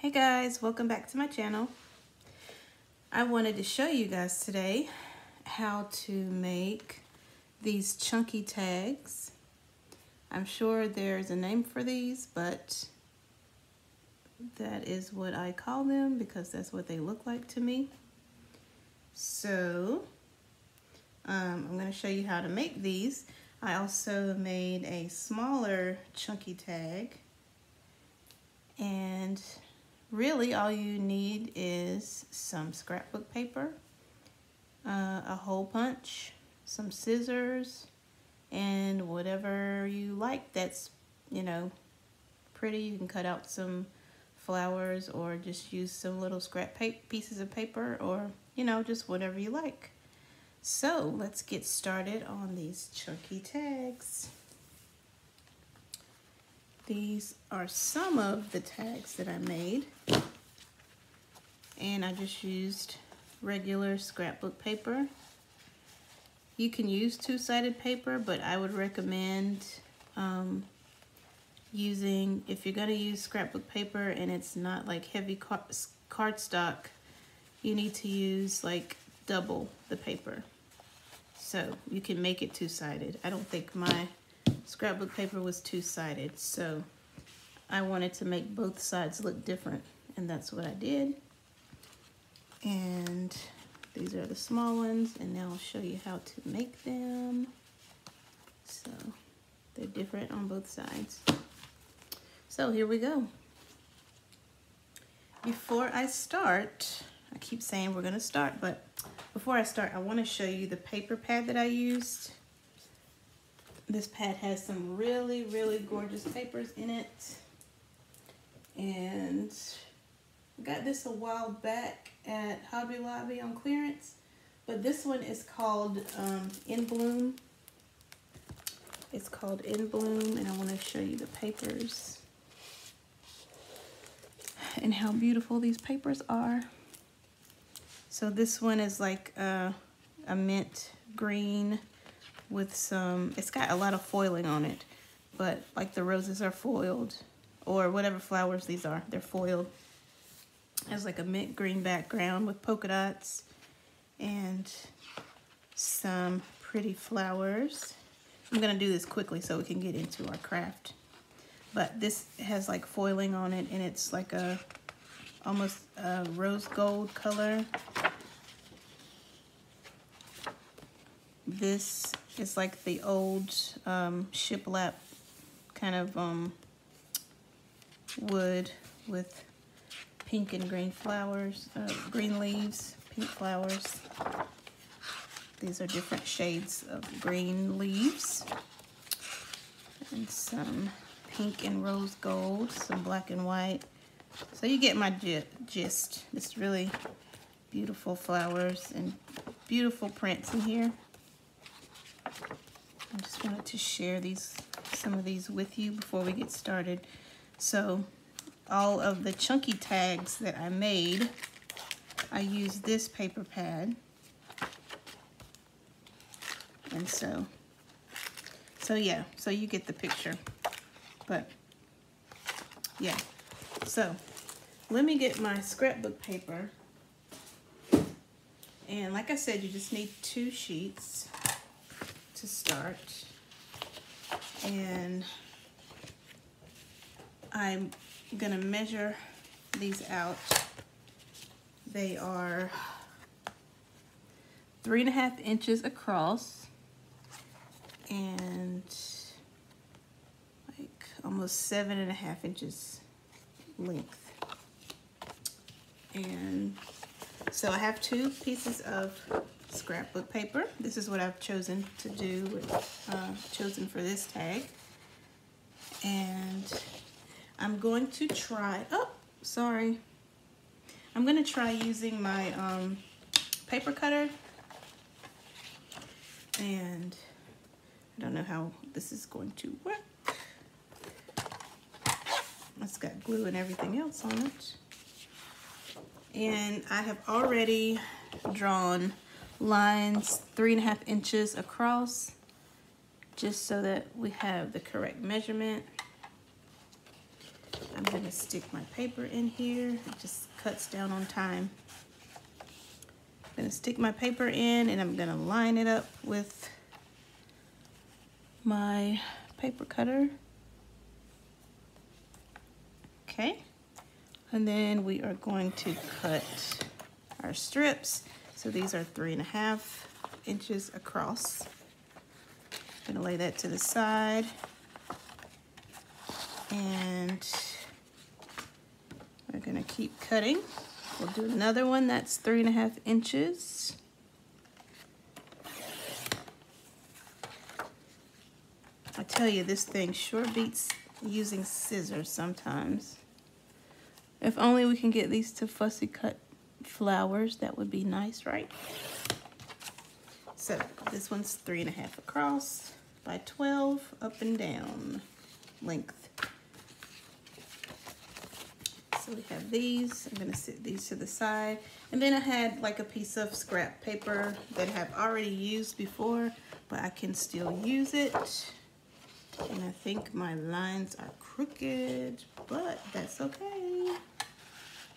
Hey guys, welcome back to my channel. I wanted to show you guys today how to make these chunky tags. I'm sure there's a name for these, but that is what I call them because that's what they look like to me. So um, I'm going to show you how to make these. I also made a smaller chunky tag and really all you need is some scrapbook paper, uh, a hole punch, some scissors, and whatever you like that's, you know, pretty. You can cut out some flowers or just use some little scrap pieces of paper or, you know, just whatever you like. So let's get started on these chunky tags. These are some of the tags that I made. And I just used regular scrapbook paper. You can use two-sided paper, but I would recommend um, using, if you're gonna use scrapbook paper and it's not like heavy cardstock, you need to use like double the paper. So you can make it two-sided. I don't think my scrapbook paper was two-sided, so I wanted to make both sides look different, and that's what I did. And these are the small ones, and now I'll show you how to make them. So they're different on both sides. So here we go. Before I start, I keep saying we're gonna start, but before I start, I wanna show you the paper pad that I used. This pad has some really, really gorgeous papers in it. And I got this a while back at Hobby Lobby on clearance. But this one is called um, In Bloom. It's called In Bloom, and I want to show you the papers and how beautiful these papers are. So this one is like a, a mint green with some, it's got a lot of foiling on it, but like the roses are foiled or whatever flowers these are, they're foiled. It has like a mint green background with polka dots and some pretty flowers. I'm gonna do this quickly so we can get into our craft. But this has like foiling on it and it's like a almost a rose gold color. This is like the old um, shiplap kind of um, wood with pink and green flowers, uh, green leaves, pink flowers. These are different shades of green leaves. And some pink and rose gold, some black and white. So you get my gist. It's really beautiful flowers and beautiful prints in here. I just wanted to share these, some of these with you before we get started. So all of the chunky tags that I made, I used this paper pad. And so, so yeah, so you get the picture. But yeah, so let me get my scrapbook paper. And like I said, you just need two sheets to start. And I'm gonna measure these out. They are three and a half inches across and like almost seven and a half inches length. And so I have two pieces of scrapbook paper. This is what I've chosen to do, with, uh, chosen for this tag. And I'm going to try, oh, sorry. I'm gonna try using my um, paper cutter. And I don't know how this is going to work. It's got glue and everything else on it. And I have already drawn lines three and a half inches across just so that we have the correct measurement. I'm gonna gonna stick my paper in here. It just cuts down on time. I'm gonna stick my paper in and I'm gonna line it up with my paper cutter. Okay, and then we are going to cut our strips. So these are three and a half inches across. I'm gonna lay that to the side. And we're gonna keep cutting. We'll do another one that's three and a half inches. I tell you, this thing sure beats using scissors sometimes. If only we can get these to fussy cut flowers, that would be nice, right? So this one's three and a half across by 12 up and down length. So we have these, I'm gonna sit these to the side. And then I had like a piece of scrap paper that I have already used before, but I can still use it. And I think my lines are crooked, but that's okay.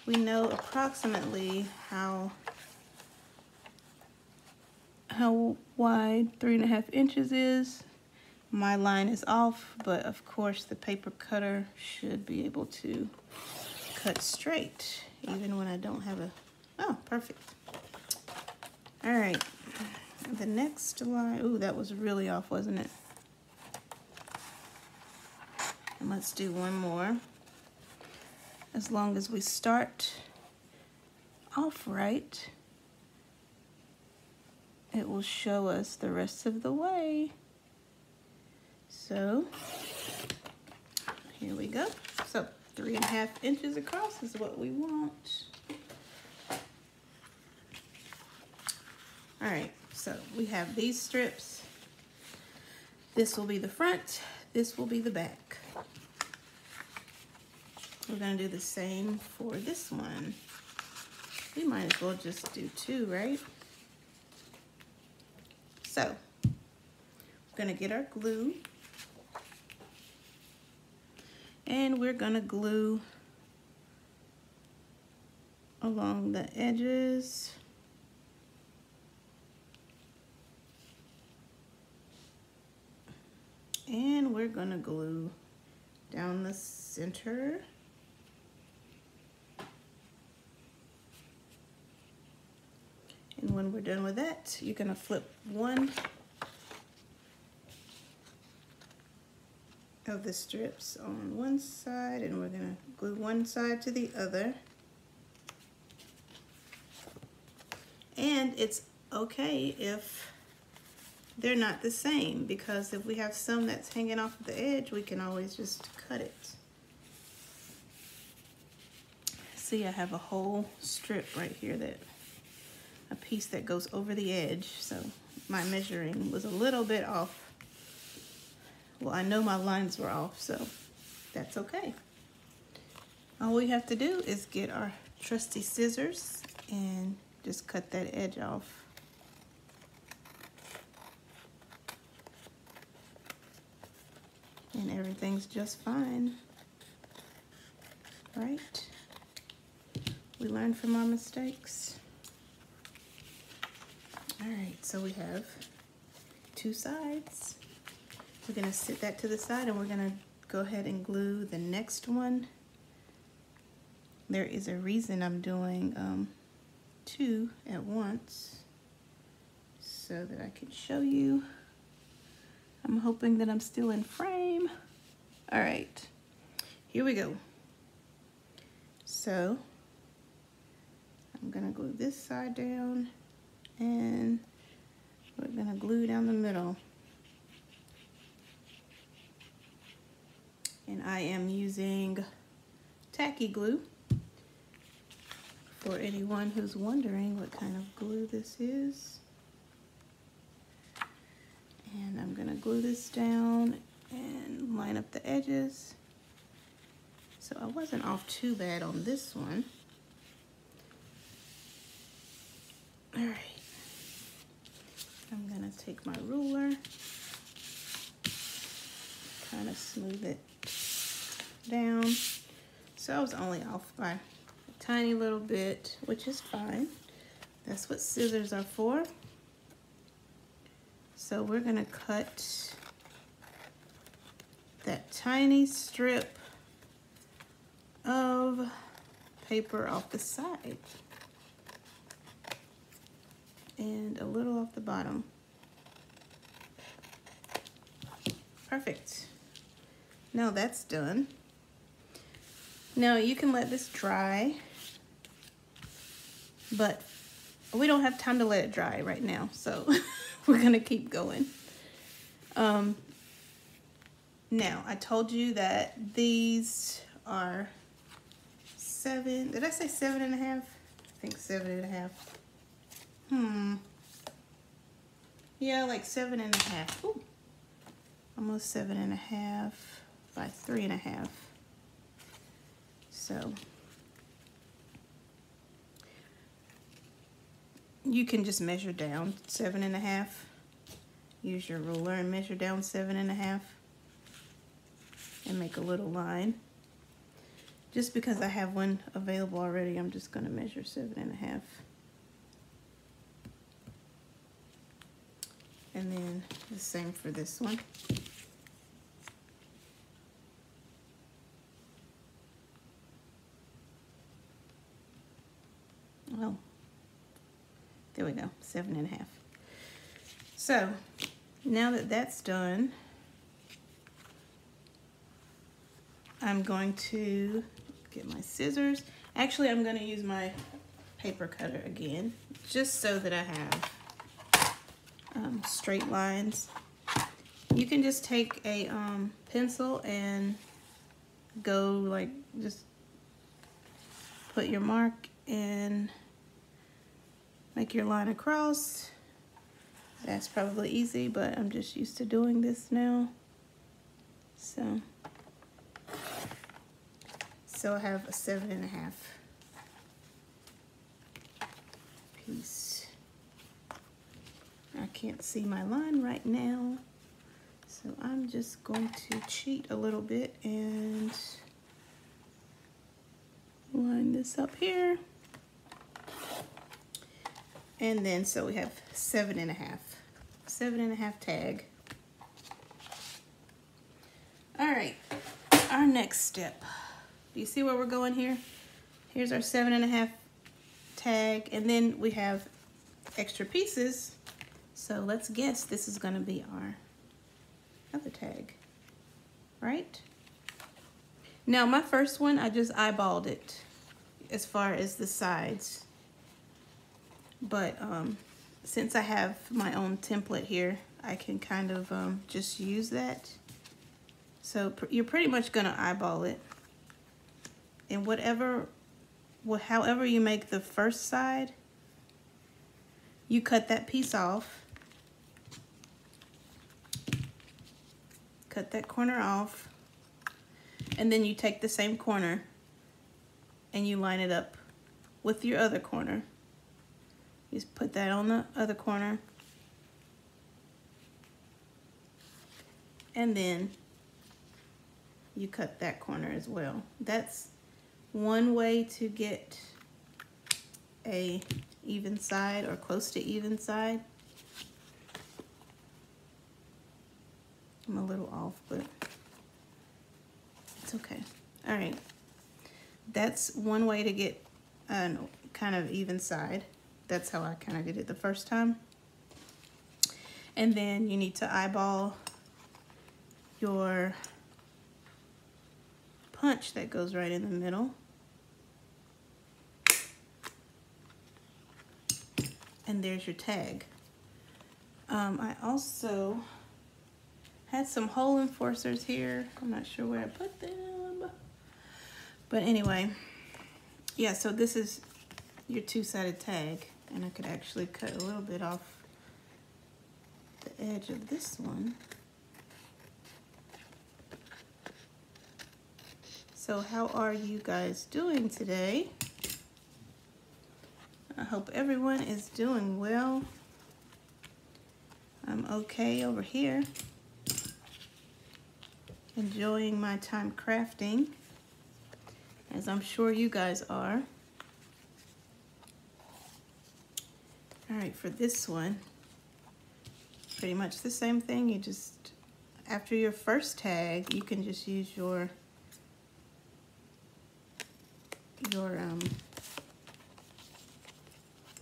We know approximately how how wide three and a half inches is. My line is off, but of course the paper cutter should be able to cut straight, even when I don't have a, oh, perfect. All right, the next line, ooh, that was really off, wasn't it? And let's do one more. As long as we start off right, it will show us the rest of the way. So here we go. So three and a half inches across is what we want. All right, so we have these strips. This will be the front, this will be the back. We're gonna do the same for this one. We might as well just do two, right? So, we're gonna get our glue and we're gonna glue along the edges. And we're gonna glue down the center. And when we're done with that, you're gonna flip one of the strips on one side and we're gonna glue one side to the other. And it's okay if they're not the same because if we have some that's hanging off the edge, we can always just cut it. See, I have a whole strip right here that piece that goes over the edge. So my measuring was a little bit off. Well, I know my lines were off, so that's okay. All we have to do is get our trusty scissors and just cut that edge off. And everything's just fine, right? We learn from our mistakes. All right, so we have two sides. We're gonna sit that to the side and we're gonna go ahead and glue the next one. There is a reason I'm doing um, two at once so that I can show you. I'm hoping that I'm still in frame. All right, here we go. So I'm gonna glue this side down and we're gonna glue down the middle. And I am using tacky glue for anyone who's wondering what kind of glue this is. And I'm gonna glue this down and line up the edges. So I wasn't off too bad on this one. All right. I'm gonna take my ruler, kind of smooth it down. So I was only off by a tiny little bit, which is fine. That's what scissors are for. So we're gonna cut that tiny strip of paper off the side and a little off the bottom. Perfect. Now that's done. Now you can let this dry, but we don't have time to let it dry right now, so we're gonna keep going. Um, now, I told you that these are seven, did I say seven and a half? I think seven and a half. Hmm. Yeah, like seven and a half. Ooh. Almost seven and a half by three and a half. So you can just measure down seven and a half. Use your ruler and measure down seven and a half and make a little line. Just because I have one available already, I'm just gonna measure seven and a half. And then the same for this one. Oh, there we go, seven and a half. So now that that's done, I'm going to get my scissors. Actually, I'm going to use my paper cutter again, just so that I have um, straight lines. You can just take a um, pencil and go like, just put your mark and make your line across. That's probably easy, but I'm just used to doing this now. So, so I have a seven and a half piece. Can't see my line right now. So I'm just going to cheat a little bit and line this up here. And then, so we have seven and a half, seven and a half tag. All right, our next step. Do you see where we're going here? Here's our seven and a half tag, and then we have extra pieces. So let's guess this is gonna be our other tag, right? Now my first one, I just eyeballed it as far as the sides. But um, since I have my own template here, I can kind of um, just use that. So pr you're pretty much gonna eyeball it. And whatever, well, however you make the first side, you cut that piece off. Cut that corner off. And then you take the same corner and you line it up with your other corner. You Just put that on the other corner. And then you cut that corner as well. That's one way to get a even side or close to even side. I'm a little off, but it's okay. All right. That's one way to get a kind of even side that's how I kind of did it the first time. And then you need to eyeball your punch that goes right in the middle. And there's your tag. Um, I also had some hole enforcers here. I'm not sure where I put them. But anyway, yeah, so this is your two-sided tag. And I could actually cut a little bit off the edge of this one. So how are you guys doing today? I hope everyone is doing well. I'm okay over here. Enjoying my time crafting. as I'm sure you guys are. All right, for this one, pretty much the same thing. You just, after your first tag, you can just use your, your, um,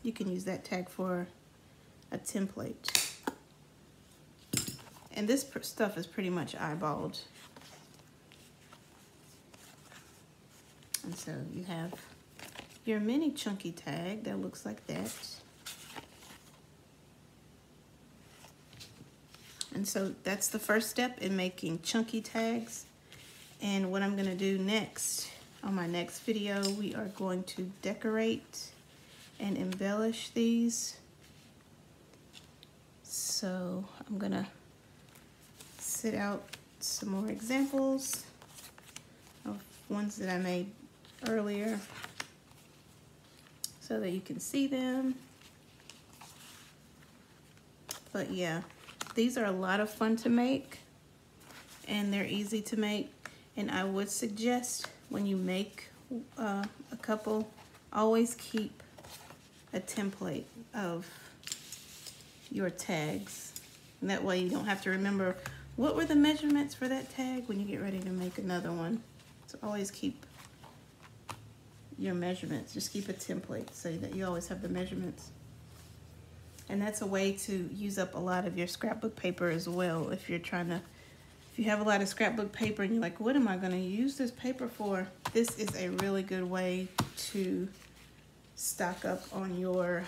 you can use that tag for a template. And this stuff is pretty much eyeballed. And so you have your mini chunky tag that looks like that. And so that's the first step in making chunky tags. And what I'm gonna do next, on my next video, we are going to decorate and embellish these. So I'm gonna sit out some more examples of ones that I made earlier so that you can see them. But yeah, these are a lot of fun to make and they're easy to make. And I would suggest when you make uh, a couple, always keep a template of your tags. And that way you don't have to remember what were the measurements for that tag when you get ready to make another one. So always keep your measurements. Just keep a template so that you always have the measurements. And that's a way to use up a lot of your scrapbook paper as well. If you're trying to, if you have a lot of scrapbook paper and you're like, what am I gonna use this paper for? This is a really good way to stock up on your,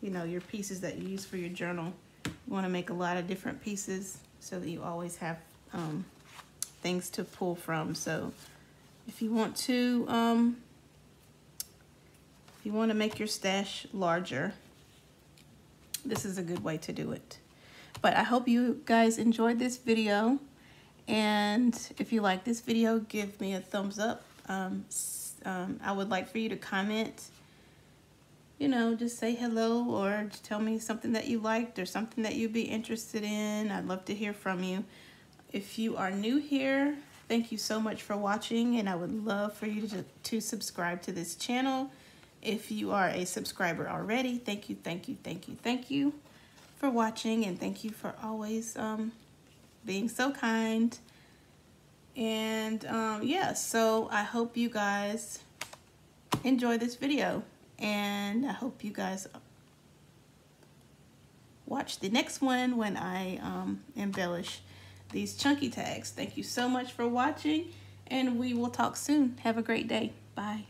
you know, your pieces that you use for your journal. You wanna make a lot of different pieces so that you always have um, things to pull from. So if you want to, um, if you want to make your stash larger, this is a good way to do it. But I hope you guys enjoyed this video. And if you like this video, give me a thumbs up. Um, um, I would like for you to comment, you know, just say hello or tell me something that you liked or something that you'd be interested in. I'd love to hear from you. If you are new here, Thank you so much for watching and I would love for you to, to subscribe to this channel. If you are a subscriber already, thank you, thank you, thank you, thank you for watching and thank you for always um, being so kind. And um, yeah, so I hope you guys enjoy this video and I hope you guys watch the next one when I um, embellish these chunky tags. Thank you so much for watching and we will talk soon. Have a great day. Bye.